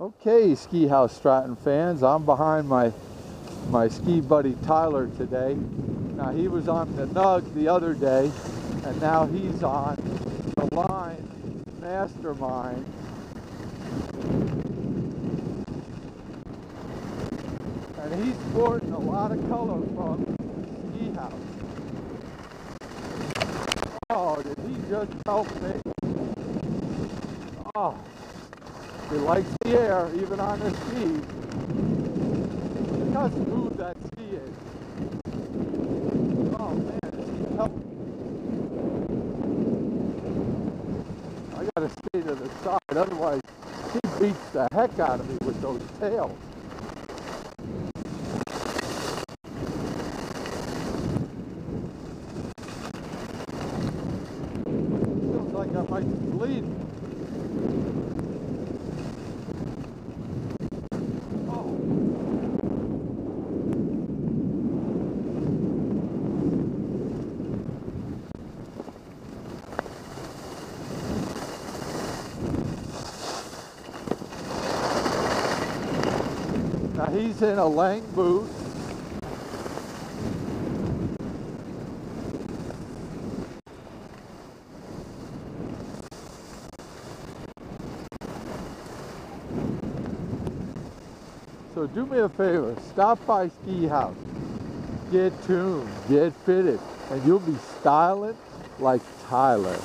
Okay, Ski Haus Stratton fans, I'm behind my my ski buddy Tyler today. Now he was on the Nug the other day, and now he's on the Line Mastermind. And he's sporting a lot of color from Ski Haus. Oh, did he just help me? Oh. He likes the air, even on the ski. Look how smooth that ski is. Oh man, is helping? I gotta stay to the side, otherwise he beats the heck out of me with those tails. Like I might be he's in a Lange boot. So do me a favor, stop by Ski Haus, get tuned, get fitted, and you'll be styling like Tyler.